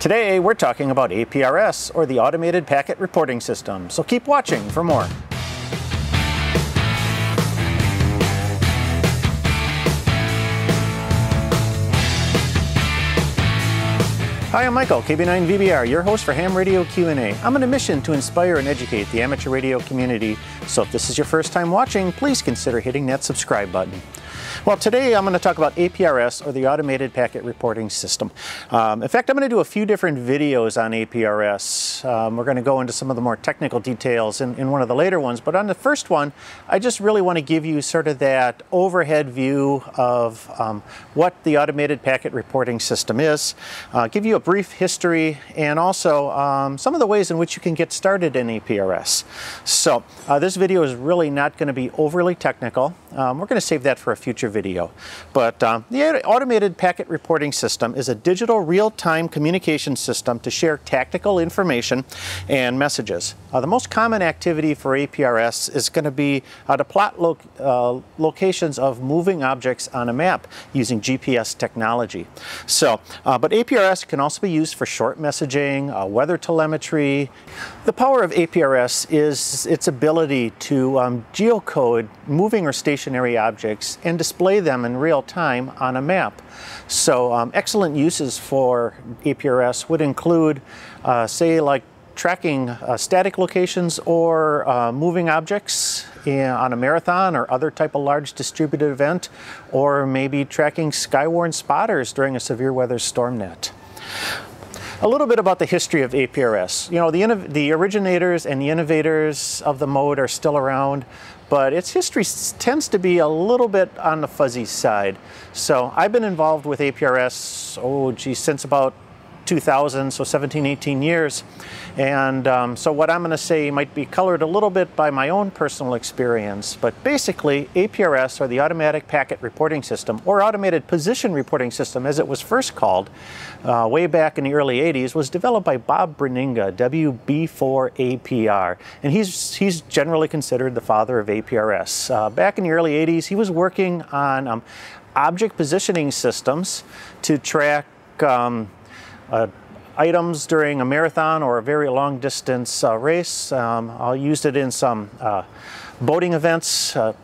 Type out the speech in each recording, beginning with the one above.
Today we're talking about APRS, or the Automated Packet Reporting System, so keep watching for more. Hi, I'm Michael, KB9VBR, your host for Ham Radio Q&A. I'm on a mission to inspire and educate the amateur radio community, so if this is your first time watching, please consider hitting that subscribe button. Well, today I'm going to talk about APRS, or the Automated Packet Reporting System. Um, in fact, I'm going to do a few different videos on APRS. Um, we're going to go into some of the more technical details in, in one of the later ones, but on the first one, I just really want to give you sort of that overhead view of um, what the Automated Packet Reporting System is, uh, give you a brief history, and also um, some of the ways in which you can get started in APRS. So uh, this video is really not going to be overly technical. Um, we're going to save that for a future video. But uh, the Automated Packet Reporting System is a digital real-time communication system to share tactical information and messages. Uh, the most common activity for APRS is going to be uh, to plot lo uh, locations of moving objects on a map using GPS technology. So, uh, but APRS can also be used for short messaging, uh, weather telemetry. The power of APRS is its ability to um, geocode moving or stationary objects and display them in real time on a map. So um, excellent uses for APRS would include, uh, say, like tracking uh, static locations or uh, moving objects in, on a marathon or other type of large distributed event, or maybe tracking skywarn spotters during a severe weather storm net. A little bit about the history of APRS. You know, the, the originators and the innovators of the mode are still around, but its history tends to be a little bit on the fuzzy side. So I've been involved with APRS, oh geez, since about 2000, so 17, 18 years. And um, so what I'm going to say might be colored a little bit by my own personal experience, but basically APRS, or the Automatic Packet Reporting System, or Automated Position Reporting System as it was first called, uh, way back in the early 80s, was developed by Bob Bruninga, WB4APR, and he's, he's generally considered the father of APRS. Uh, back in the early 80s, he was working on um, object positioning systems to track um, uh, items during a marathon or a very long distance uh, race. Um, I used it in some uh, boating events uh,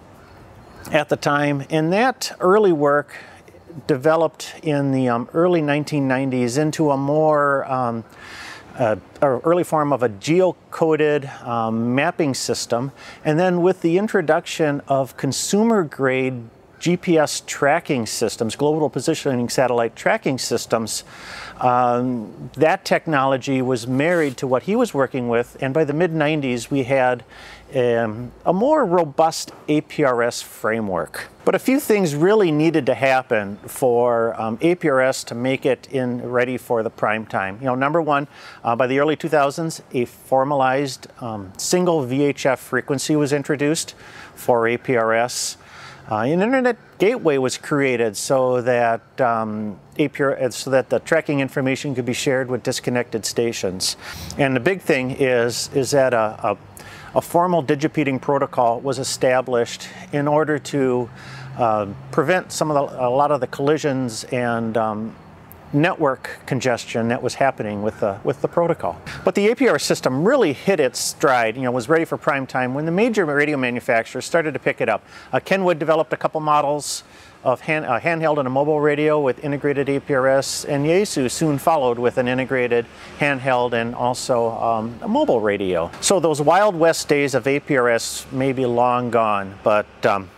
at the time. And that early work developed in the um, early 1990s into a more um, uh, early form of a geocoded um, mapping system. And then with the introduction of consumer grade GPS tracking systems, global positioning satellite tracking systems, um, that technology was married to what he was working with, and by the mid 90s, we had um, a more robust APRS framework. But a few things really needed to happen for um, APRS to make it in ready for the prime time. You know, number one, uh, by the early 2000s, a formalized um, single VHF frequency was introduced for APRS. Uh, an internet gateway was created so that um, APR, uh, so that the tracking information could be shared with disconnected stations. And the big thing is is that a, a, a formal digipeating protocol was established in order to uh, prevent some of the, a lot of the collisions and um, network congestion that was happening with the, with the protocol. But the APR system really hit its stride, you know, was ready for prime time when the major radio manufacturers started to pick it up. Uh, Kenwood developed a couple models of hand, uh, handheld and a mobile radio with integrated APRS, and Yaesu soon followed with an integrated handheld and also um, a mobile radio. So those Wild West days of APRS may be long gone, but um,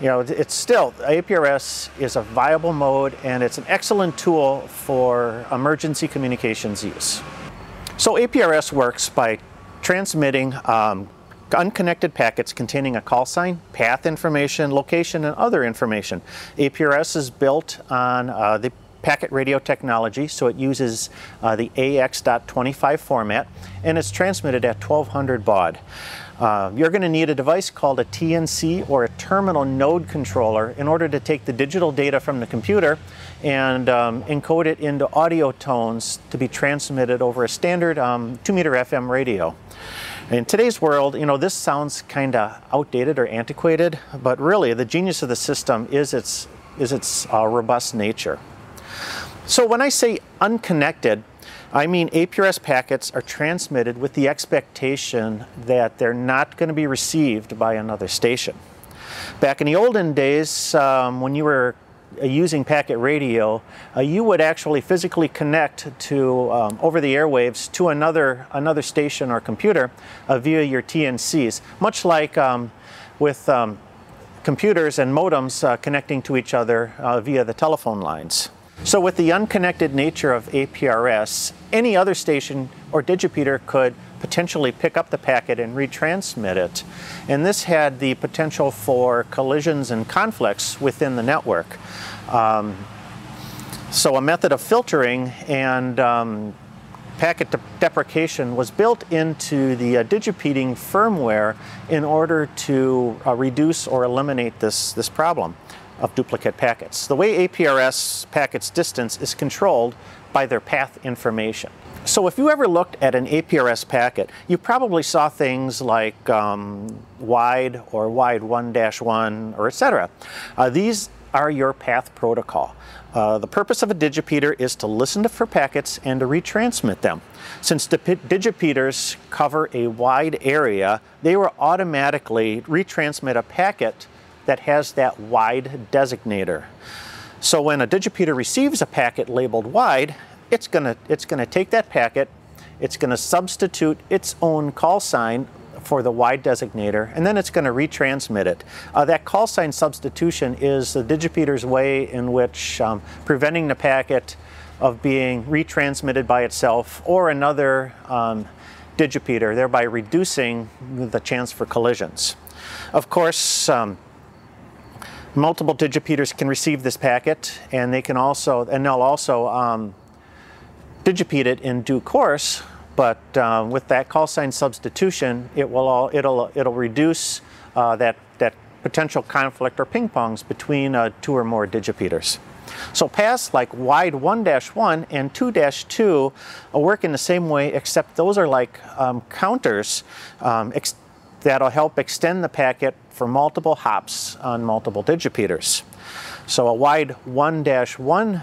you know, it's still, APRS is a viable mode and it's an excellent tool for emergency communications use. So APRS works by transmitting um, unconnected packets containing a call sign, path information, location, and other information. APRS is built on uh, the packet radio technology, so it uses uh, the AX.25 format, and it's transmitted at 1200 baud. Uh, you're going to need a device called a TNC or a terminal node controller in order to take the digital data from the computer and um, encode it into audio tones to be transmitted over a standard um, 2 meter FM radio. In today's world, you know, this sounds kind of outdated or antiquated, but really the genius of the system is its, is its uh, robust nature. So when I say unconnected, I mean APRS packets are transmitted with the expectation that they're not going to be received by another station. Back in the olden days, um, when you were uh, using packet radio, uh, you would actually physically connect to um, over the airwaves to another another station or computer uh, via your TNCs, much like um, with um, computers and modems uh, connecting to each other uh, via the telephone lines. So with the unconnected nature of APRS, any other station or digipeater could potentially pick up the packet and retransmit it. And this had the potential for collisions and conflicts within the network. Um, so a method of filtering and um, packet de deprecation was built into the uh, digipeating firmware in order to uh, reduce or eliminate this, this problem of duplicate packets. The way APRS packets distance is controlled by their path information. So if you ever looked at an APRS packet, you probably saw things like um, wide or wide 1-1 or etc. Uh, these are your path protocol. Uh, the purpose of a digipeater is to listen to, for packets and to retransmit them. Since the digipeaters cover a wide area, they will automatically retransmit a packet that has that wide designator. So when a digipeater receives a packet labeled wide, it's gonna, it's gonna take that packet, it's gonna substitute its own call sign for the wide designator, and then it's going to retransmit it. Uh, that call sign substitution is the digipeater's way in which um, preventing the packet of being retransmitted by itself or another um, digipeater, thereby reducing the chance for collisions. Of course, um, multiple digipeaters can receive this packet and they can also, and they'll also um, digipeat it in due course, but uh, with that call sign substitution, it will all, it'll, it'll reduce uh, that, that potential conflict or ping pongs between uh, two or more digipeaters. So paths like wide 1-1 and 2-2 work in the same way, except those are like um, counters um, that'll help extend the packet for multiple hops on multiple digipeaters. So a wide 1-1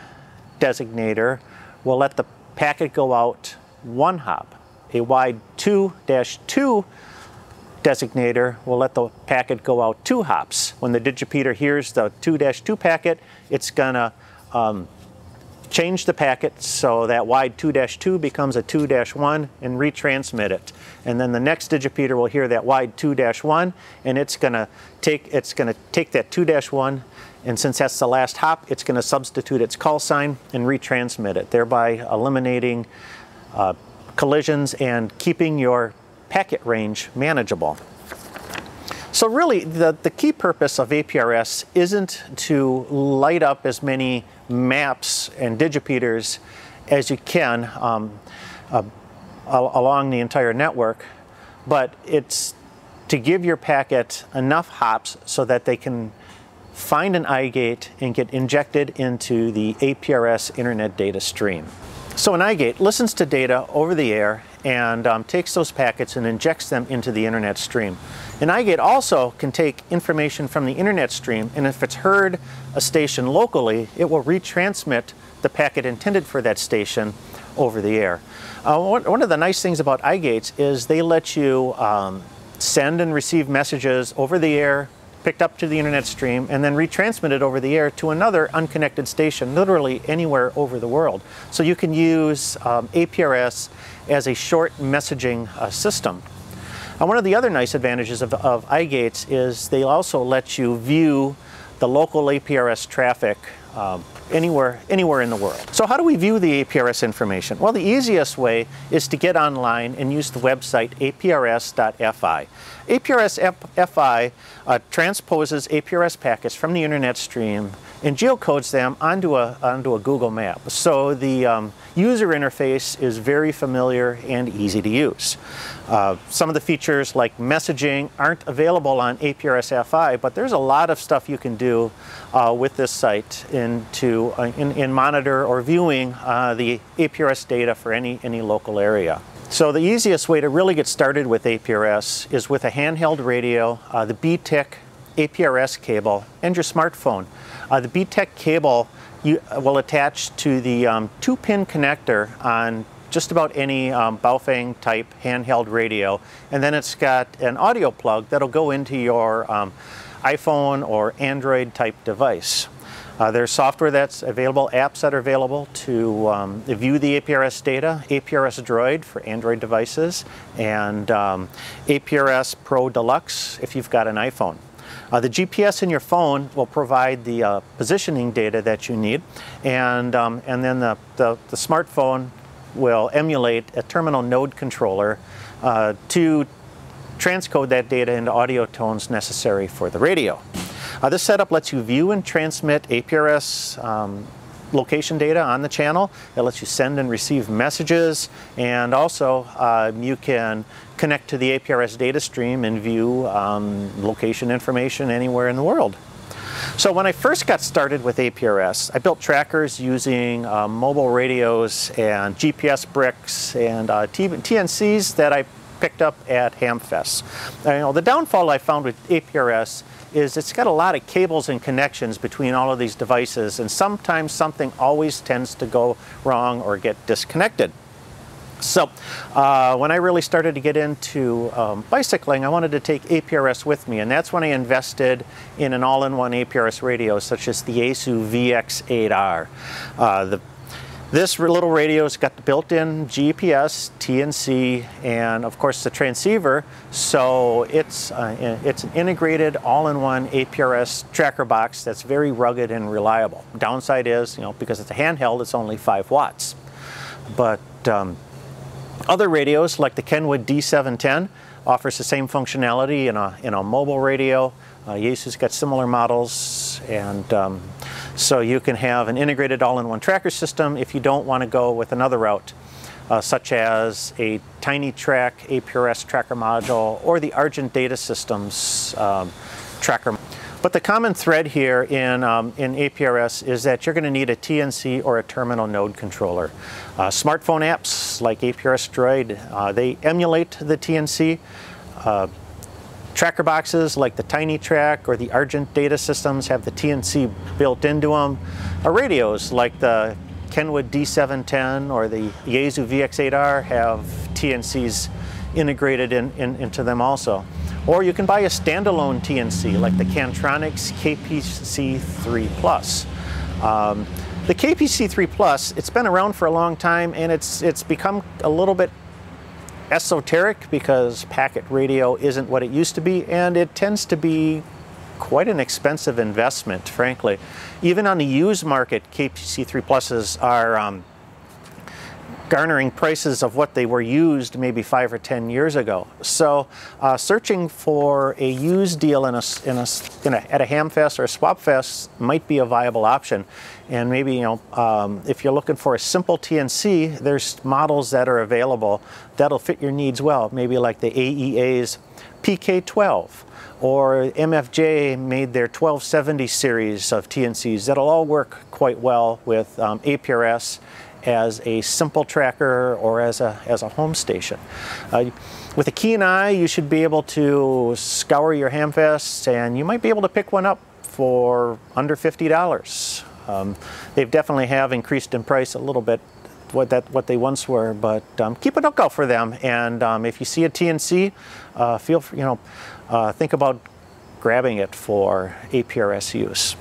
designator will let the packet go out one hop. A wide 2-2 designator will let the packet go out two hops. When the digipeater hears the 2-2 packet, it's to um, change the packet so that wide 2-2 becomes a 2-1 and retransmit it. And then the next digipeater will hear that wide 2-1 and it's going to take it's going to take that 2-1 and since that's the last hop, it's going to substitute its call sign and retransmit it, thereby eliminating uh, collisions and keeping your packet range manageable. So really, the, the key purpose of APRS isn't to light up as many maps and digipeaters as you can um, uh, along the entire network, but it's to give your packet enough hops so that they can find an iGate and get injected into the APRS internet data stream. So an iGate listens to data over the air and um, takes those packets and injects them into the internet stream. An iGate also can take information from the internet stream and if it's heard a station locally, it will retransmit the packet intended for that station over the air. Uh, one, of the nice things about iGates is they let you um, send and receive messages over the air picked up to the internet stream, and then retransmitted over the air to another unconnected station, literally anywhere over the world. So you can use um, APRS as a short messaging uh, system. Uh, one of the other nice advantages of, of iGates is they also let you view the local APRS traffic um, anywhere, anywhere in the world. So how do we view the APRS information? Well, the easiest way is to get online and use the website aprs.fi. APRS-FI uh, transposes APRS packets from the internet stream and geocodes them onto a, onto a Google map. So the um, user interface is very familiar and easy to use. Uh, some of the features like messaging aren't available on APRS-FI, but there's a lot of stuff you can do uh, with this site in, to, uh, in, in, monitor or viewing uh, the APRS data for any, any local area. So the easiest way to really get started with APRS is with a handheld radio, uh, the BTech APRS cable, and your smartphone. Uh, the BTech cable you, uh, will attach to the um, two-pin connector on just about any um, Baofeng type handheld radio. And then it's got an audio plug that'll go into your um, iPhone or Android type device. Uh, there's software that's available, apps that are available to um, view the APRS data, APRS Droid for Android devices, and um, APRS Pro Deluxe if you've got an iPhone. Uh, the GPS in your phone will provide the uh, positioning data that you need, and, um, and then the, the, the, smartphone will emulate a terminal node controller uh, to transcode that data into audio tones necessary for the radio. Uh, this setup lets you view and transmit APRS um, location data on the channel. It lets you send and receive messages and also uh, you can connect to the APRS data stream and view um, location information anywhere in the world. So when I first got started with APRS, I built trackers using uh, mobile radios and GPS bricks and uh, TNCs that I picked up at Hamfest. you know, the downfall I found with APRS is it's got a lot of cables and connections between all of these devices and sometimes something always tends to go wrong or get disconnected. So uh, when I really started to get into um, bicycling, I wanted to take APRS with me, and that's when I invested in an all-in-one APRS radio, such as the Yaesu VX8R. Uh, the this little radio's got the built-in GPS, TNC, and of course the transceiver. So it's uh, it's an integrated all-in-one APRS tracker box that's very rugged and reliable. Downside is, you know, because it's a handheld, it's only five watts. But um, other radios like the Kenwood D710 offers the same functionality in a in a mobile radio. Uh, Yaesu's got similar models and um, so you can have an integrated all-in-one tracker system if you don't want to go with another route, uh, such as a TinyTrak APRS tracker module or the Argent Data Systems um, tracker. But the common thread here in, um, in APRS is that you're going to need a TNC or a terminal node controller. Uh, smartphone apps like APRS Droid, uh, they emulate the TNC. Tracker boxes like the TinyTrak or the Argent data systems have the TNC built into them. Our radios like the Kenwood D710 or the Yaesu VX8R have TNCs integrated in, in, into them also. Or you can buy a standalone TNC like the Kantronics KPC3 Plus. Um, the KPC3 Plus, it's been around for a long time and it's, it's become a little bit esoteric because packet radio isn't what it used to be, and it tends to be quite an expensive investment, frankly. Even on the used market, KPC3 Pluses are um, garnering prices of what they were used maybe five or ten years ago. So uh, searching for a used deal in a, in a, in a, at a Hamfest or a Swapfest might be a viable option. And maybe, you know, um, if you're looking for a simple TNC, there's models that are available that'll fit your needs well. Maybe like the AEA's PK12 or MFJ made their 1270 series of TNCs that'll all work quite well with um, APRS as a simple tracker or as a, as a home station. Uh, with a keen eye, you should be able to scour your Hamfests and you might be able to pick one up for under $50. Um, they definitely have increased in price a little bit what that what they once were, but um, keep a lookout for them. And um, if you see a TNC, uh, feel free, you know, uh, think about grabbing it for APRS use.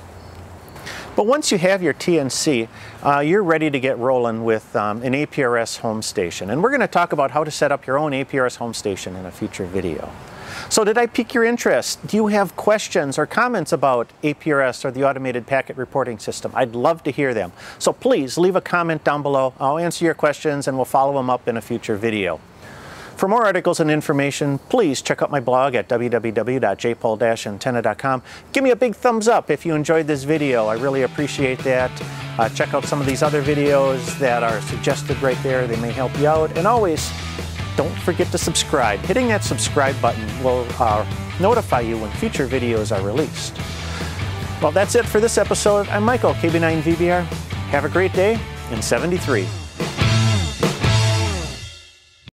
But once you have your TNC, uh, you're ready to get rolling with um, an APRS home station. And we're going to talk about how to set up your own APRS home station in a future video. So did I pique your interest? Do you have questions or comments about APRS or the automated packet reporting system? I'd love to hear them. So please leave a comment down below. I'll answer your questions and we'll follow them up in a future video. For more articles and information, please check out my blog at www.jpole-antenna.com. Give me a big thumbs up if you enjoyed this video. I really appreciate that. Uh, check out some of these other videos that are suggested right there. They may help you out. And always, don't forget to subscribe. Hitting that subscribe button will uh, notify you when future videos are released. Well, that's it for this episode. I'm Michael, KB9VBR. Have a great day in 73.